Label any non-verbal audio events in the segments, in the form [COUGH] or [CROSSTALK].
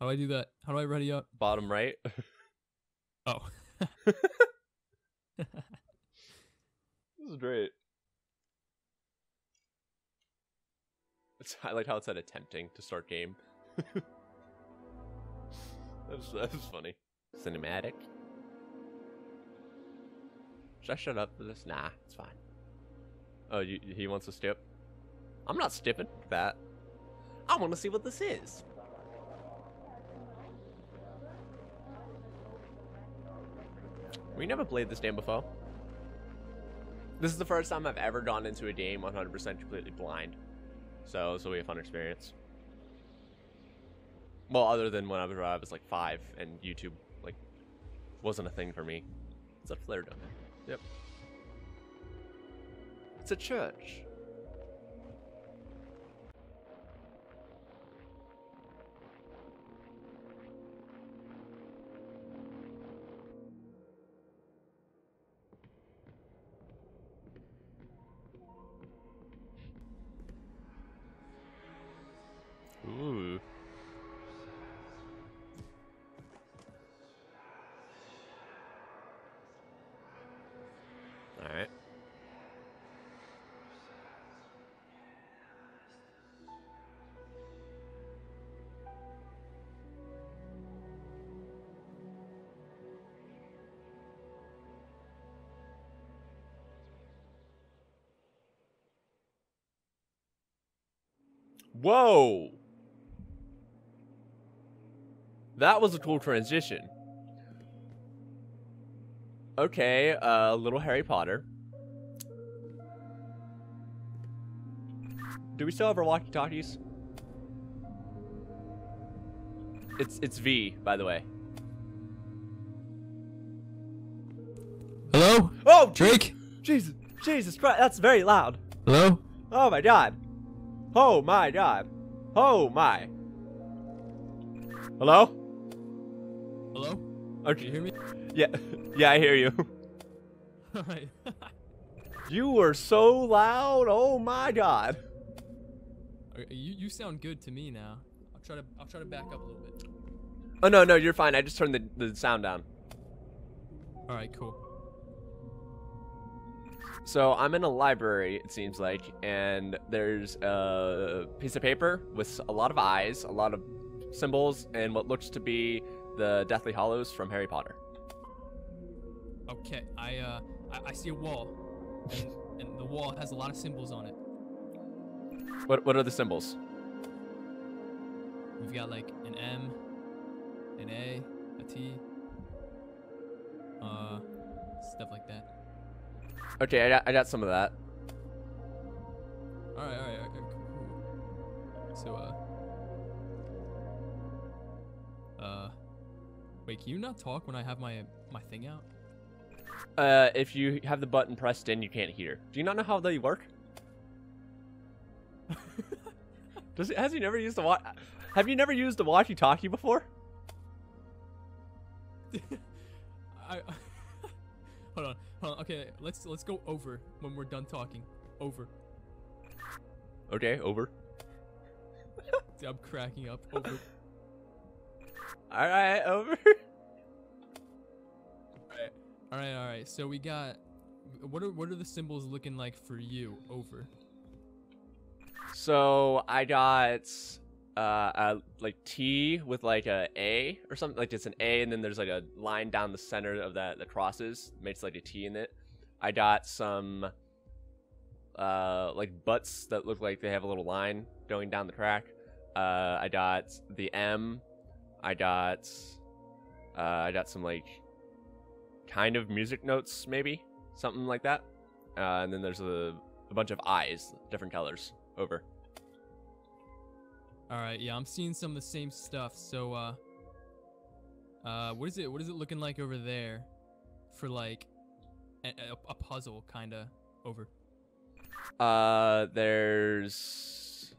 How do I do that? How do I ready up? Bottom right. [LAUGHS] Oh. [LAUGHS] This is great. It's, I like how it said attempting to start game. [LAUGHS] that's that's funny. Cinematic. Should I shut up for this? Nah, it's fine. Oh, you, he wants to stip? I'm not stipping that. I want to see what this is. We never played this game before. This is the first time I've ever gone into a game 100% completely blind. So this will be a fun experience. Well, other than when I was, I was like five and YouTube like wasn't a thing for me. It's a flare dome. Yep. It's a church. Whoa! That was a cool transition. Okay, uh, little Harry Potter. Do we still have our walkie-talkies? It's it's V, by the way. Hello? Oh, Drake? Jesus, Jesus Christ, that's very loud. Hello? Oh my God. Oh my God. Oh my. Hello? Hello? Oh, Can you hear me? Yeah, [LAUGHS] yeah, I hear you. [LAUGHS] Alright. You were so loud. Oh my God. You you sound good to me now. I'll try to I'll try to back up a little bit. Oh no, no, you're fine. I just turned the, the sound down. Alright, cool. So I'm in a library, it seems like, and there's a piece of paper with a lot of eyes, a lot of symbols, and what looks to be the Deathly Hallows from Harry Potter. Okay, I uh I, I see a wall. And and the wall has a lot of symbols on it. What what are the symbols? We've got like an M, an A, a T, uh stuff like that. Okay, I got I got some of that. Alright, alright, okay, cool. So uh Uh Wait, can you not talk when I have my my thing out? Uh, if you have the button pressed in, you can't hear. Do you not know how they work? [LAUGHS] Does it, has he never used the wa- Have you never used the walkie-talkie before? [LAUGHS] I [LAUGHS] Hold on. On. Okay, let's let's go over when we're done talking. Over. Okay, over. I'm cracking up. Over. [LAUGHS] All right, over. Alright. Alright, alright. So we got what are what are the symbols looking like for you? Over. So I got uh, a like T with like a A or something. Like it's an A, and then there's like a line down the center of that that crosses, makes like a T in it. I got some uh like butts that look like they have a little line going down the track. Uh, I got the M. I got uh, I got some like kind of music notes, maybe something like that. Uh, and then there's a, a bunch of eyes, different colors. Over. Alright, yeah, I'm seeing some of the same stuff. So uh uh what is it what is it looking like over there for like a, a, a puzzle kinda over. Uh, there's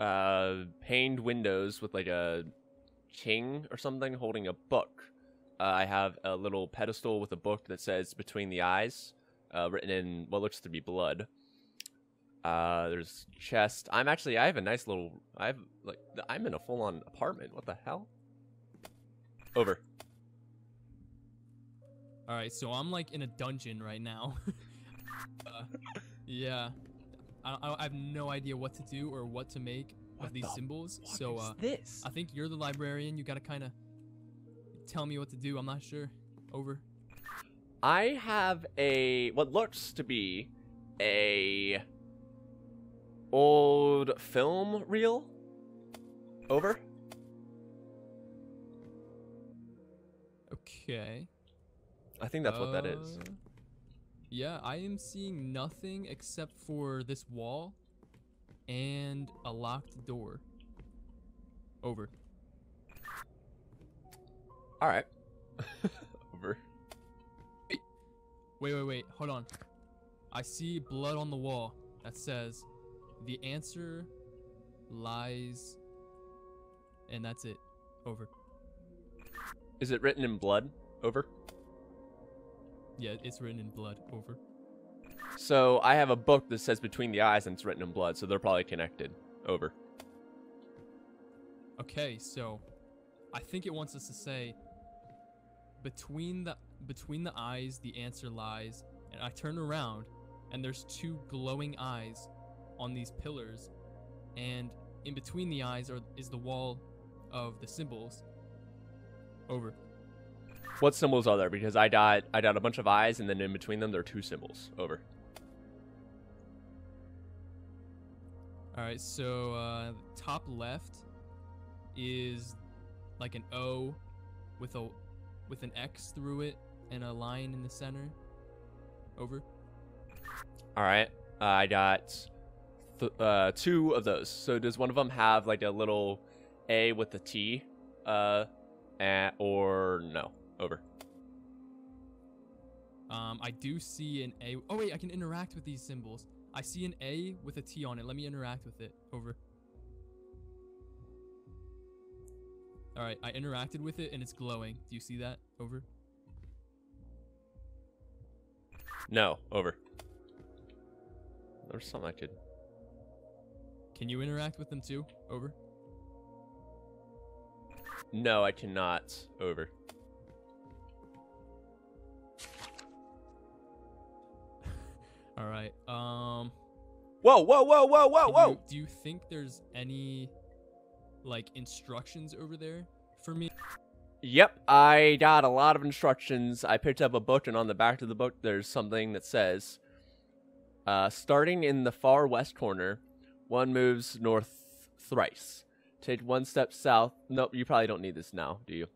uh paned windows with like a king or something holding a book. Uh, I have a little pedestal with a book that says "Between the Eyes," uh, written in what looks to be blood. Uh, there's chest. I'm actually I have a nice little. I have like I'm in a full on apartment. What the hell? Over. All right, so I'm like in a dungeon right now. [LAUGHS] uh, yeah, I, I, I have no idea what to do or what to make What of these the symbols. So uh, this? I think you're the librarian. You gotta kind of tell me what to do. I'm not sure. Over. I have a what looks to be a old film reel. Over. Okay. I think that's what that is. Uh, Yeah, I am seeing nothing except for this wall and a locked door. Over. All right. [LAUGHS] Over. Wait, wait, wait. Hold on. I see blood on the wall that says the answer lies. And that's it. Over. Is it written in blood? Over. Yeah, it's written in blood. Over. So I have a book that says between the eyes and it's written in blood, so they're probably connected. Over. Okay, so I think it wants us to say between the between the eyes the answer lies and I turn around and there's two glowing eyes on these pillars and in between the eyes are is the wall of the symbols. Over. What symbols are there? Because I got I got a bunch of eyes, and then in between them there are two symbols. Over. All right, so uh, top left is like an O with a with an X through it and a line in the center. Over. All right. Uh, I got th- uh, two of those. So does one of them have like a little A with a T? Uh, or no? Over. Um, I do see an A. Oh wait, I can interact with these symbols. I see an A with a T on it. Let me interact with it. Over. All right, I interacted with it and it's glowing. Do you see that? Over. No. Over. There's something I could. Can you interact with them too? Over. No, I cannot. Over. [LAUGHS] All right. Um. Whoa! Whoa! Whoa! Whoa! Whoa! Whoa! you- do you think there's any like instructions over there for me? Yep, I got a lot of instructions. I picked up a book, and on the back of the book, there's something that says, uh, starting in the far west corner, one moves north thrice. Take one step south. Nope, you probably don't need this now, do you?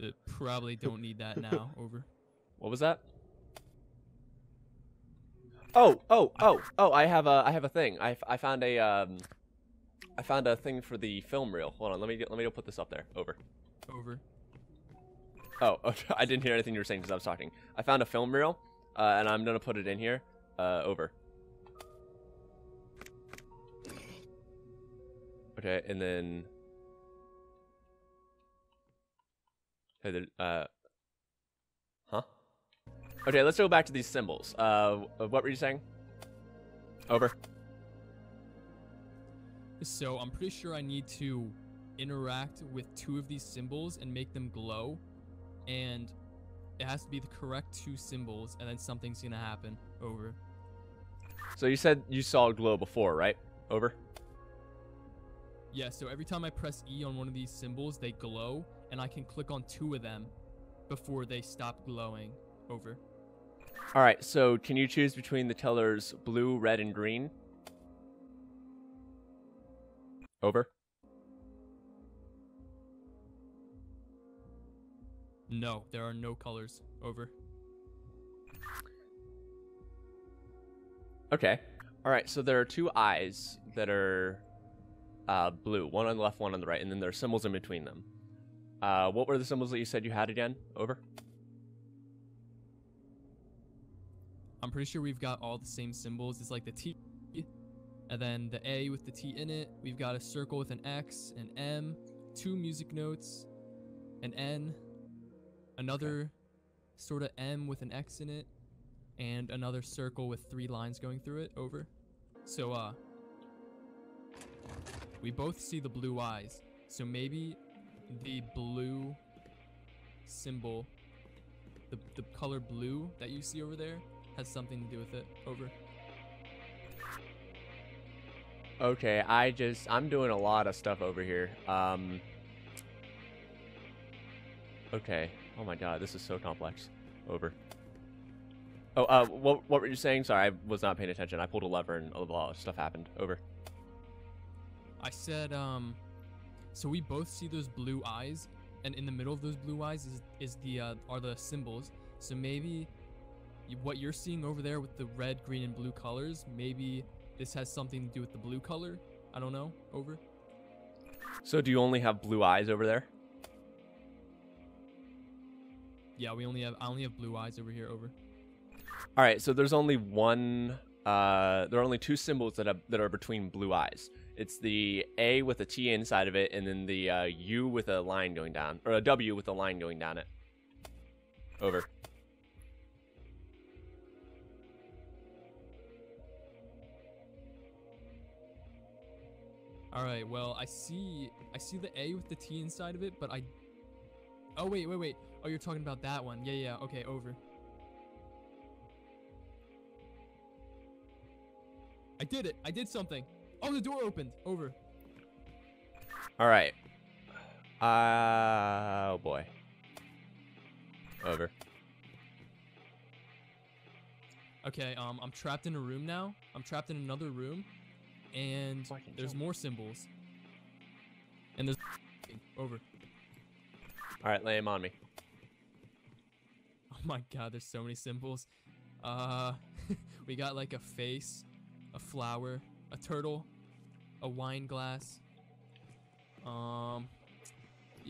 Uh, probably don't need that now. [LAUGHS] Over. What was that? Oh, oh, oh, oh! I have a, I have a thing. I, I found a, um, I found a thing for the film reel. Hold on, let me, get, let me go put this up there. Over. Over. Oh, [LAUGHS] I didn't hear anything you were saying because I was talking. I found a film reel, uh, and I'm gonna put it in here. Uh, over. Okay, and then. Okay, uh. Huh? Okay, let's go back to these symbols. Uh, what were you saying? Over. So I'm pretty sure I need to interact with two of these symbols and make them glow, and it has to be the correct two symbols, and then something's gonna happen. Over. So you said you saw a glow before, right? Over. Yeah. So every time I press E on one of these symbols, they glow, and I can click on two of them before they stop glowing. Over. All right. So can you choose between the colors blue, red, and green? Over. No, there are no colors. Over. Okay. All right. So there are two eyes that are uh, blue, one on the left, one on the right, and then there are symbols in between them. Uh, what were the symbols that you said you had again? Over. I'm pretty sure we've got all the same symbols. It's like the T, and then the A with the T in it. We've got a circle with an X, an M, two music notes, an N, another sort of M with an X in it, and another circle with three lines going through it. Over. So uh we both see the blue eyes. So maybe the blue symbol the the color blue that you see over there has something to do with it. Over. Okay, I just I'm doing a lot of stuff over here. Um Okay. Oh my god, this is so complex. Over. Oh, uh, what, what were you saying? Sorry, I was not paying attention. I pulled a lever and a lot of stuff happened. Over. I said, um, so we both see those blue eyes, and in the middle of those blue eyes is is the uh, are the symbols. So maybe what you're seeing over there with the red, green, and blue colors, maybe this has something to do with the blue color. I don't know. Over. So do you only have blue eyes over there? Yeah, we only have I only have blue eyes over here. Over. All right, so there's only one. Uh, there are only two symbols that have, that are between blue eyes. It's the A with a T inside of it, and then the uh, U with a line going down, or a W with a line going down it. Over. All right. Well, I see I see the A with the T inside of it, but I. Oh wait, wait, wait. Oh, you're talking about that one. Yeah, yeah. Okay, over. I did it. I did something. Oh, the door opened. Over. All right. Uh, oh boy. Over. Okay, um, I'm trapped in a room now. I'm trapped in another room, and there's more symbols. And there's [LAUGHS] over. All right, lay him on me. Oh my god, there's so many symbols. Uh, [LAUGHS] we got like a face, a flower, a turtle, a wine glass. Um,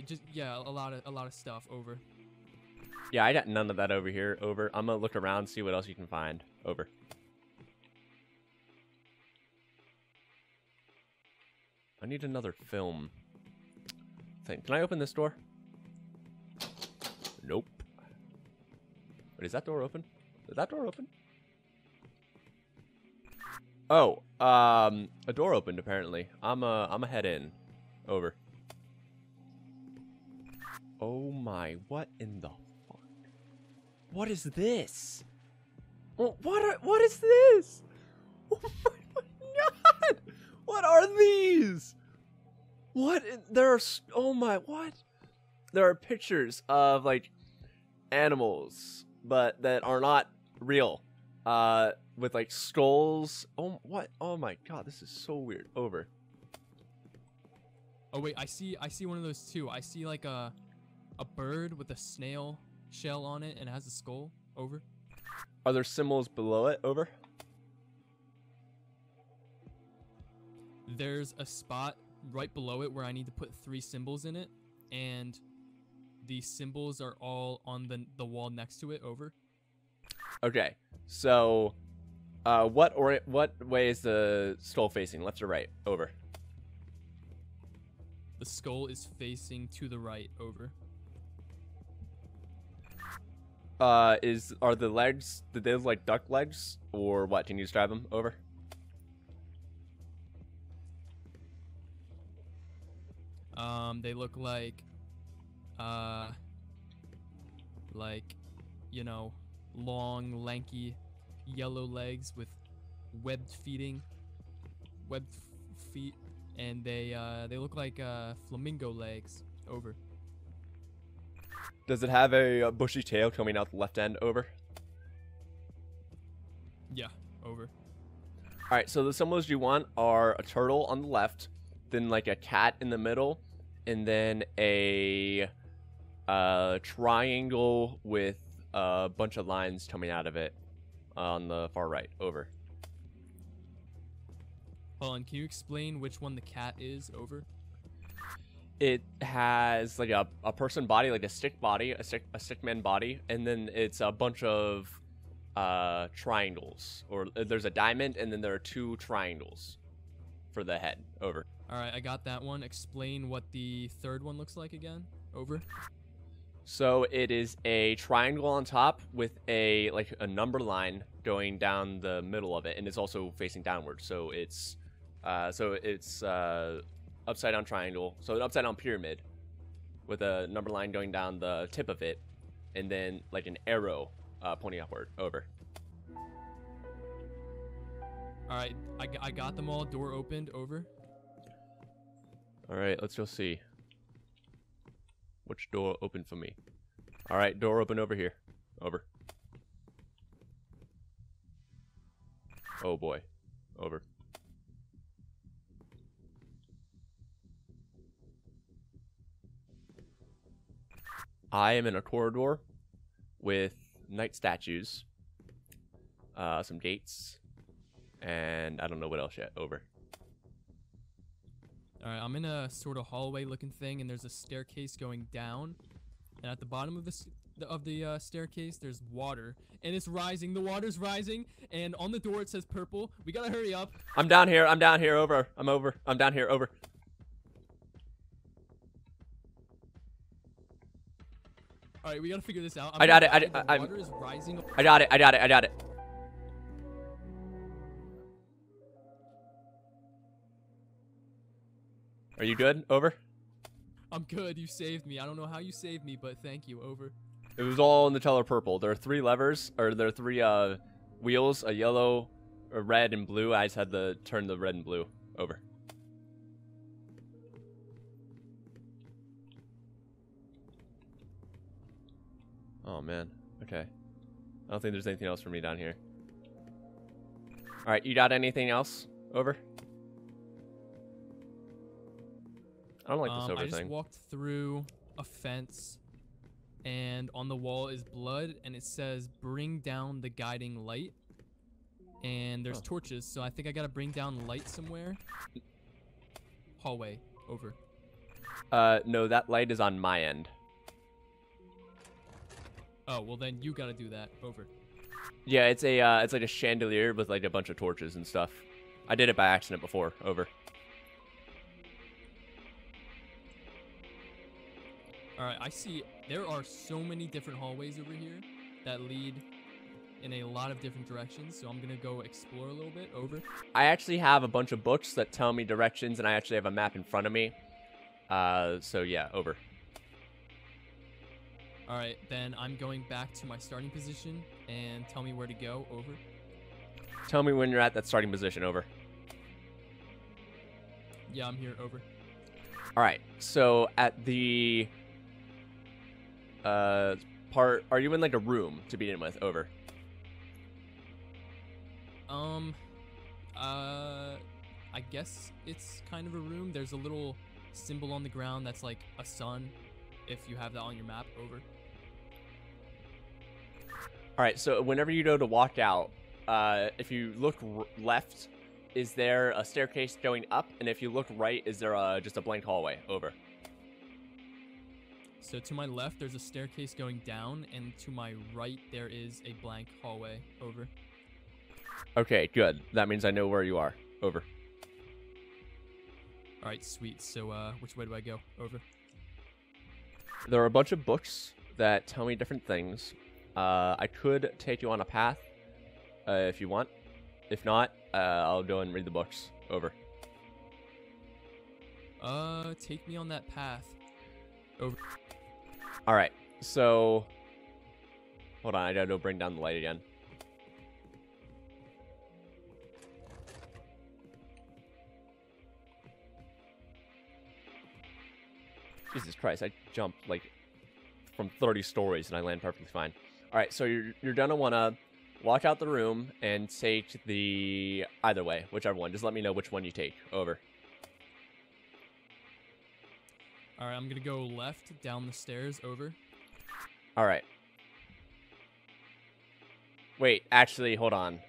just yeah, a lot of a lot of stuff. Over. Yeah, I got none of that over here. Over. I'm gonna look around, see what else you can find. Over. I need another film thing. Can I open this door? Nope. Wait, is that door open? Is that door open? Oh, um, a door opened apparently. I'm a, I'm a head in. Over. Oh my, what in the fuck? What is this? Wh- What are, what is this? [LAUGHS] Oh my god! What are these? What? There are, oh my, what? There are pictures of like animals, but that are not real. Uh, with like skulls. Oh, what? Oh my god, this is so weird. Over. Oh wait, I see I see one of those too. I see like a a bird with a snail shell on it and it has a skull. Over. Are there symbols below it? Over. There's a spot right below it where I need to put three symbols in it, and the symbols are all on the the wall next to it. Over. Okay, so, uh, what or what way is the skull facing? Left or right? Over. The skull is facing to the right. Over. Uh, is are the legs? Did they look like duck legs or what? Can you describe them? Over. Um, they look like, uh, like, you know, long, lanky, yellow legs with webbed feeding, webbed f- feet, and they uh, they look like uh, flamingo legs. Over. Does it have a, uh bushy tail coming out the left end? Over. Yeah. Over. All right, so the symbols you want are a turtle on the left, then like a cat in the middle, and then a uh, triangle with a bunch of lines coming out of it on the far right. Over. Hold on. Can you explain which one the cat is? Over. It has like a, a person body, like a stick body, a stick a stick man body, and then it's a bunch of uh, triangles. Or uh, there's a diamond, and then there are two triangles for the head. Over. All right, I got that one. Explain what the third one looks like again. Over. So it is a triangle on top with a like a number line going down the middle of it, and it's also facing downward. So it's uh, so it's uh, upside down triangle, so an upside down pyramid with a number line going down the tip of it, and then like an arrow uh, pointing upward over. All right, I, I got them all. Door opened. Over. All right, let's go see. Which door opened for me? All right, door open over here. Over. Oh boy. Over. I am in a corridor with knight statues, uh, some gates, and I don't know what else yet. Over. All right, I'm in a sort of hallway-looking thing, and there's a staircase going down. And at the bottom of the of the uh, staircase, there's water, and it's rising. The water's rising, and on the door it says purple. We gotta hurry up. I'm down here. I'm down here. Over. I'm over. I'm down here. Over. All right, we gotta figure this out. I got it, I I- I'm- water is rising. I got it. I got it. I got it. You good? Over. I'm good. You saved me. I don't know how you saved me, but thank you. Over. It was all in the color purple. There are three levers, or there are three uh wheels: a yellow, a red, and blue. I just had to turn the red and blue over. Oh man. Okay. I don't think there's anything else for me down here. All right, you got anything else? Over. I don't like this Um, over I just thing. walked through a fence, and on the wall is blood, and it says "Bring down the guiding light." And there's Oh. torches, so I think I gotta bring down light somewhere. Hallway, over. Uh, no, that light is on my end. Oh well, then you gotta do that. Over. Yeah, it's a uh, it's like a chandelier with like a bunch of torches and stuff. I did it by accident before. Over. All right, I see. There are so many different hallways over here that lead in a lot of different directions. So I'm gonna go explore a little bit. Over. I actually have a bunch of books that tell me directions, and I actually have a map in front of me. Uh, so yeah, over. All right, then I'm going back to my starting position and tell me where to go. Over. Tell me when you're at that starting position. Over. Yeah, I'm here. Over. All right. So at the uh part, are you in like a room to begin with? Over. Um, uh, I guess it's kind of a room. There's a little symbol on the ground that's like a sun. If you have that on your map, over. All right. So whenever you go to walk out, uh, if you look r- left, is there a staircase going up? And if you look right, is there a, just a blank hallway? Over. So to my left, there's a staircase going down, and to my right, there is a blank hallway. Over. Okay, good. That means I know where you are. Over. All right, sweet. So, uh, which way do I go? Over. There are a bunch of books that tell me different things. Uh, I could take you on a path uh, if you want. If not, uh, I'll go and read the books. Over. Uh, take me on that path. Over. All right. So, hold on. I gotta go bring down the light again. Jesus Christ! I jumped like from 30 stories and I land perfectly fine. All right, so you're you're gonna wanna walk out the room and take the either way, whichever one. Just let me know which one you take. Over. All right, I'm gonna go left down the stairs. Over. All right. Wait, actually, hold on.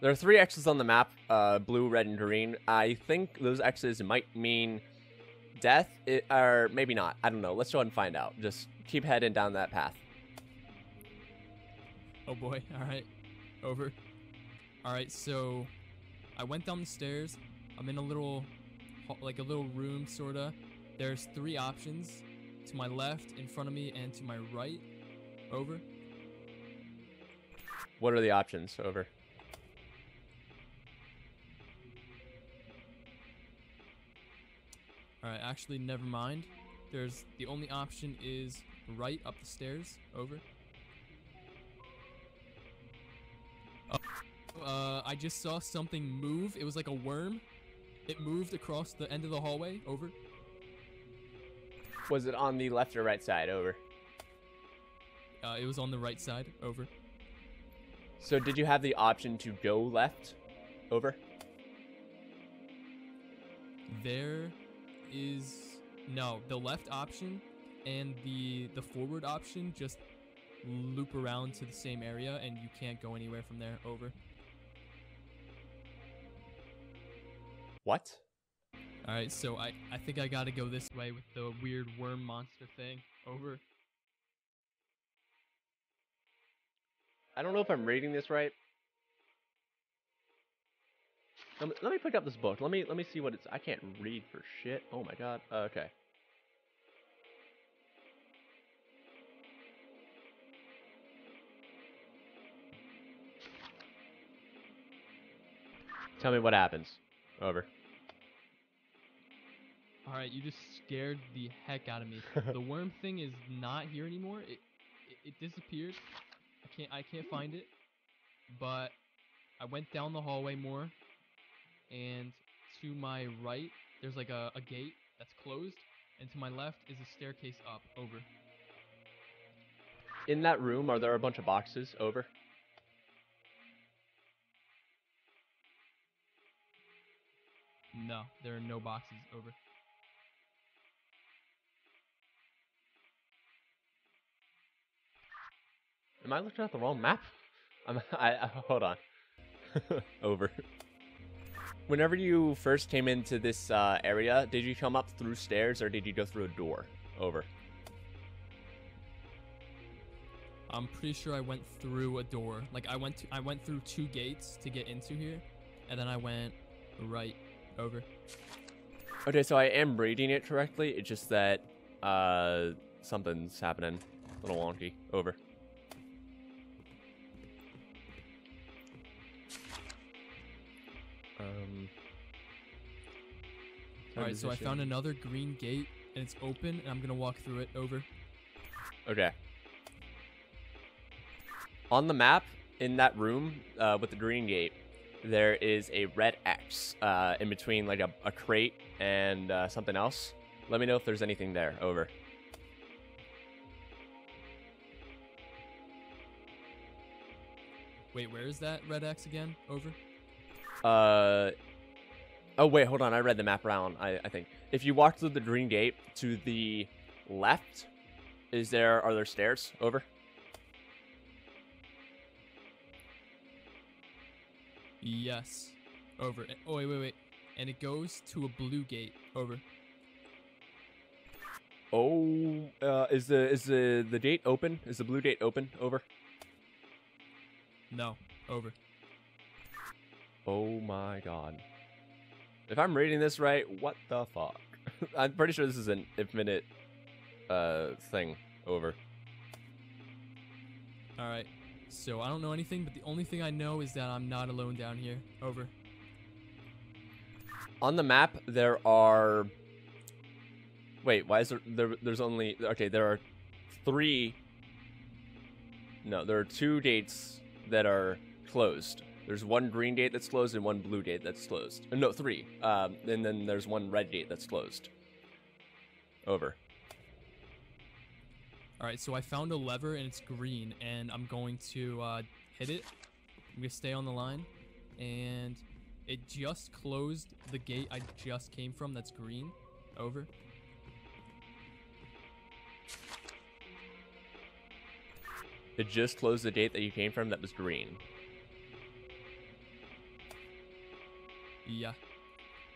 There are three X's on the map: uh, blue, red, and green. I think those X's might mean death, i or maybe not. I don't know. Let's go ahead and find out. Just keep heading down that path. Oh boy. [LAUGHS] All right. Over. All right. So, I went down the stairs. I'm in a little, like a little room, sorta. There's three options. to my left, in front of me, and to my right. Over. What are the options? Over. All right, actually, never mind. There's the only option is right up the stairs. Over. Oh, uh, I just saw something move. It was like a worm. It moved across the end of the hallway. Over. Was it on the left or right side? Over. Uh, it was on the right side. Over. So did you have the option to go left? Over. There is no the left option and the the forward option just loop around to the same area and you can't go anywhere from there. Over. What? All right, so I I think I got to go this way with the weird worm monster thing. Over. I don't know if I'm reading this right. Let me, let me pick up this book. Let me let me see what it's. I can't read for shit. Oh my god. Okay. Tell me what happens. Over. All right, you just scared the heck out of me. [LAUGHS] the worm thing is not here anymore. It, it it disappeared. I can't I can't find it. But I went down the hallway more, and to my right there's like a, a gate that's closed, and to my left is a staircase up. Over. In that room, are there a bunch of boxes? Over. No, there are no boxes. Over. Am I looking at the wrong map? I'm, [LAUGHS] I, I hold on. [LAUGHS] Over. Whenever you first came into this uh, area, did you come up through stairs or did you go through a door? Over. I'm pretty sure I went through a door. Like I went to, I went through two gates to get into here, and then I went right over. Okay, so I am reading it correctly. It's just that uh, something's happening. A little wonky. Over. Um. All right, so I found another green gate, and it's open, and I'm gonna walk through it. Over. Okay. On the map, in that room uh, with the green gate, there is a red X uh, in between like a, a crate and uh, something else. Let me know if there's anything there. Over. Wait, where is that red X again? Over. Uh. Oh wait, hold on. I read the map around. I, I think if you walk through the green gate to the left, is there are there stairs? Over. Yes. Over. Oh wait, wait, wait. And it goes to a blue gate. Over. Oh, uh, is the is the the gate open? Is the blue gate open? Over. No. Over. Oh my god. If I'm reading this right, what the fuck? [LAUGHS] I'm pretty sure this is an infinite uh thing over. All right. So I don't know anything, but the only thing I know is that I'm not alone down here. Over. On the map there are Wait, why is there, there there's only okay, there are 3 No, there are two gates that are closed. There's one green gate that's closed and one blue gate that's closed. Uh, No, three. Um, and then there's one red gate that's closed. Over. All right. So I found a lever and it's green, and I'm going to uh, hit it. I'm gonna stay on the line, and it just closed the gate I just came from. That's green. Over. It just closed the gate that you came from that was green. Yeah.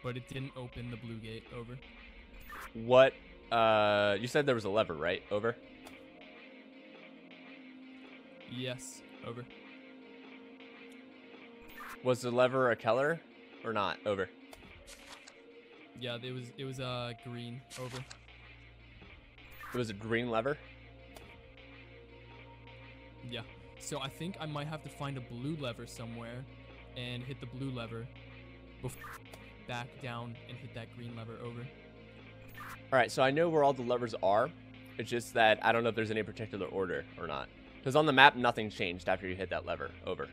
But it didn't open the blue gate. Over. What? Uh, you said there was a lever, right? Over. Yes. Over. Was the lever a Keller or not? Over. Yeah. It was. It was uh green. Over. It was a green lever. Yeah. So I think I might have to find a blue lever somewhere and hit the blue lever back down and hit that green lever over. All right, so I know where all the levers are. It's just that I don't know if there's any particular order or not. Because on the map, nothing changed after you hit that lever. Over.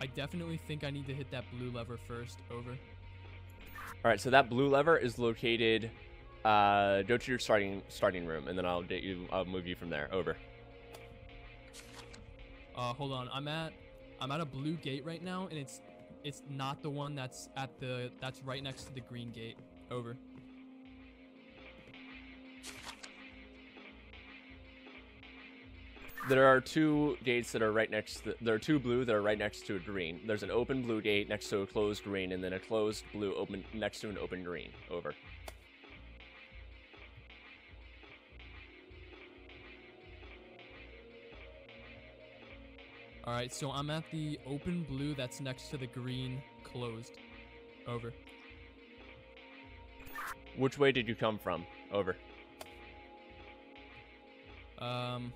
I definitely think I need to hit that blue lever first. Over. All right, so that blue lever is located. Uh, go to your starting starting room, and then I'll get you. I'll move you from there. Over. Uh, hold on. I'm at I'm at a blue gate right now, and it's it's not the one that's at the that's right next to the green gate. Over. There are two gates that are right next. To, there are two blue that are right next to a green. There's an open blue gate next to a closed green, and then a closed blue open next to an open green. Over. All right. So I'm at the open blue that's next to the green closed. Over. Which way did you come from? Over. Um,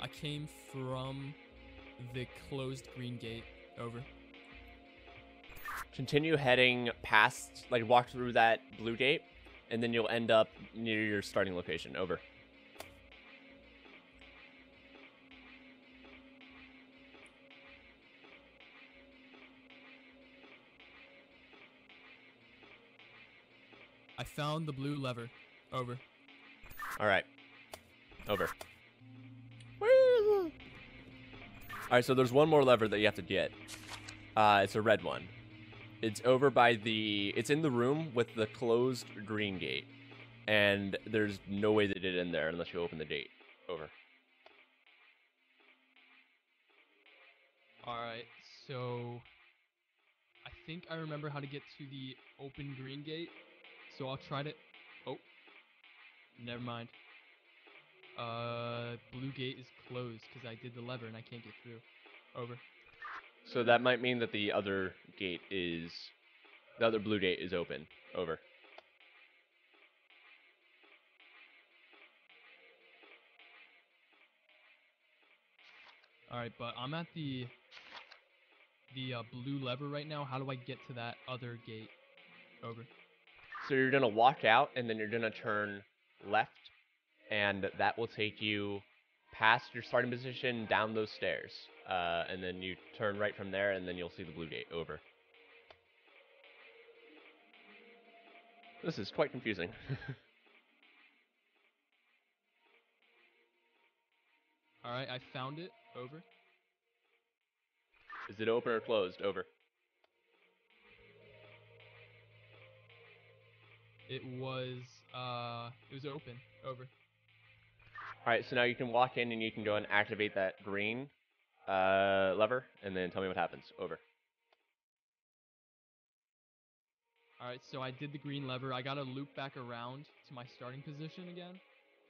I came from the closed green gate. Over. Continue heading past, like walk through that blue gate, and then you'll end up near your starting location. Over. Found the blue lever. Over. All right. Over. All right, so there's one more lever that you have to get. Uh, it's a red one. It's over by the. It's in the room with the closed green gate, and there's no way to get in there unless you open the gate. Over. All right. So I think I remember how to get to the open green gate. So I'll try to. Oh. Never mind. Uh, blue gate is closed because I did the lever and I can't get through. Over. So that might mean that the other gate is. The other blue gate is open. Over. All right, but I'm at the the uh, blue lever right now. How do I get to that other gate? Over. So you're gonna walk out, and then you're gonna turn left, and that will take you past your starting position down those stairs, uh, and then you turn right from there, and then you'll see the blue gate. Over. This is quite confusing. [LAUGHS] All right, I found it. Over. is it open or closed? Over. It was uh, it was open. Over. All right, so now you can walk in, and you can go and activate that green uh, lever, and then tell me what happens. Over. All right, so I did the green lever. I gotta loop back around to my starting position again,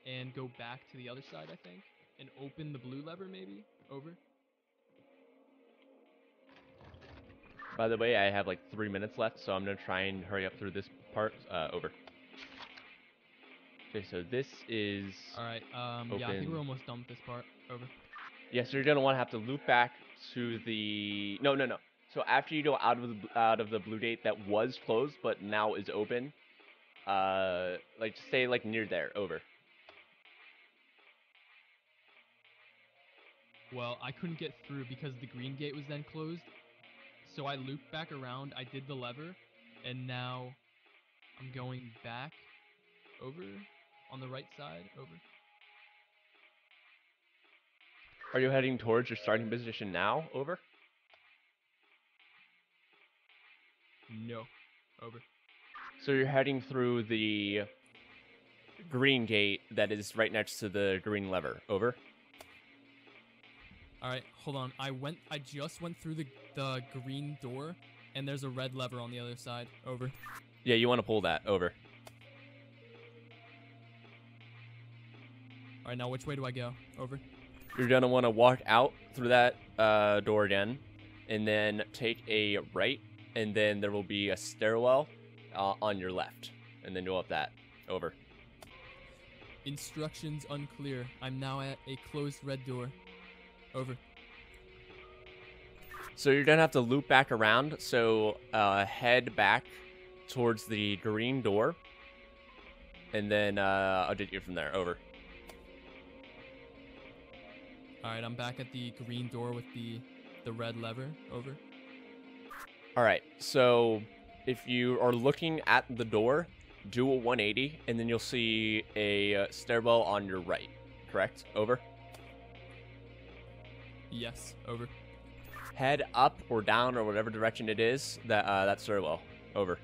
and go back to the other side. I think, and open the blue lever maybe. Over. By the way, I have like three minutes left, so I'm gonna try and hurry up through this part. Uh, over. Okay, so this is All right. Um. Yeah, I think we're almost done with this part. Over. Yeah, So you're gonna want to have to loop back to the no, no, no. So after you go out of the out of the blue gate that was closed but now is open, uh, like stay like near there. Over. Well, I couldn't get through because the green gate was then closed. So I looped back around. I did the lever, and now I'm going back over on the right side. Over. Are you heading towards your starting position now? Over. No. Over. So you're heading through the green gate that is right next to the green lever. Over. All right, hold on. I went. I just went through the the green door, and there's a red lever on the other side. Over. Yeah, you want to pull that. Over. All right, now which way do I go? Over. You're gonna want to walk out through that uh, door again, and then take a right, and then there will be a stairwell uh, on your left, and then go up that. Over. Instructions unclear. I'm now at a closed red door. Over. So you're gonna have to loop back around. So uh, head back towards the green door, and then uh, I'll get you from there. Over. All right, I'm back at the green door with the the red lever. Over. All right. So if you are looking at the door, do a 180, and then you'll see a uh, stairwell on your right. Correct. Over. Yes. Over. Head up or down or whatever direction it is. That uh, that stairwell. Over.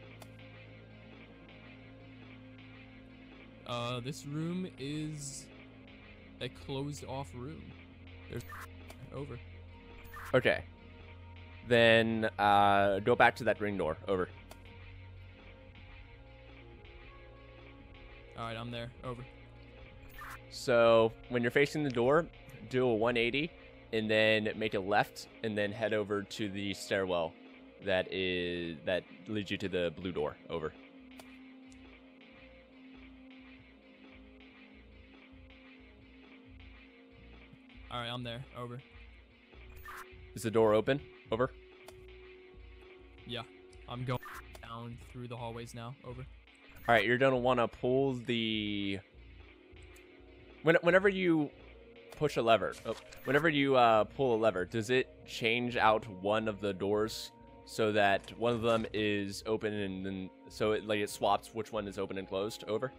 Uh, this room is a closed off room. There's over. Okay. Then uh, go back to that ring door. Over. All right, I'm there. Over. So when you're facing the door, do a 180, and then make a left, and then head over to the stairwell that is that leads you to the blue door. Over. All right, I'm there. Over. Is the door open? Over. Yeah, I'm going down through the hallways now. Over. All right, you're gonna want to pull the. When, whenever you push a lever, oh, whenever you uh, pull a lever, does it change out one of the doors so that one of them is open and then so it like it swaps which one is open and closed? Over.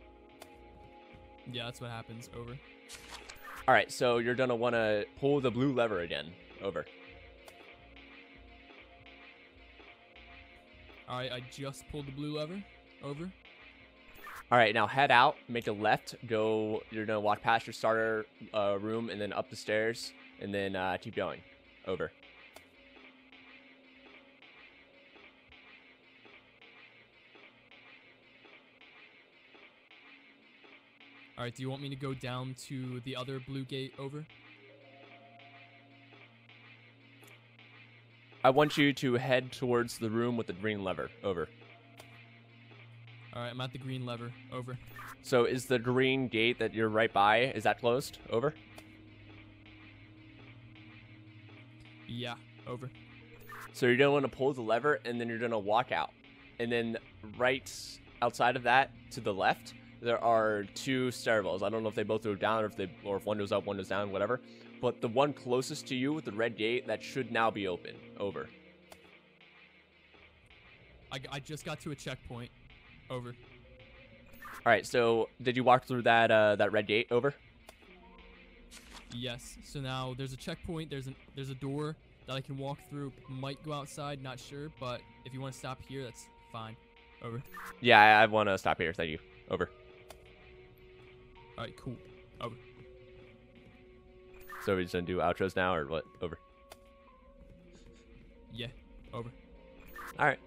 Yeah, that's what happens. Over. All right, so you're gonna want to pull the blue lever again. Over. All right, I just pulled the blue lever. Over. All right, now head out, make a left, go. You're gonna walk past your starter uh, room and then up the stairs, and then uh, keep going. Over. All right, do you want me to go down to the other blue gate? Over. I want you to head towards the room with the green lever. Over. All right, I'm at the green lever. Over. So is the green gate that you're right by is that closed? Over. Yeah. Over. So you're gonna want to pull the lever and then you're gonna walk out, and then right outside of that to the left there are two stairwells. I don't know if they both go down or if they or if one goes up, one goes down, whatever. But the one closest to you with the red gate that should now be open. Over. I, I just got to a checkpoint. Over. All right. So did you walk through that uh, that red gate? Over. Yes. So now there's a checkpoint. There's an there's a door that I can walk through. Might go outside. Not sure. But if you want to stop here, that's fine. Over. Yeah, I, I want to stop here. Thank you. Over. All right. Cool. Over. So we're just gonna do outros now, or what? Over. Yeah. Over. All right.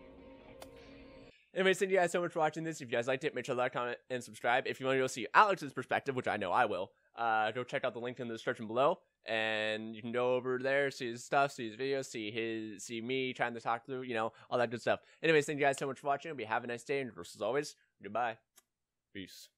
Anyways, thank you guys so much for watching this. If you guys liked it, make sure to like, comment, and subscribe. If you want to go see Alex's perspective, which I know I will, uh, go check out the link in the description below, and you can go over there, see his stuff, see his videos, see his, see me trying to talk through, you know, all that good stuff. Anyways, thank you guys so much for watching. You have a nice day, and as always, goodbye. Peace.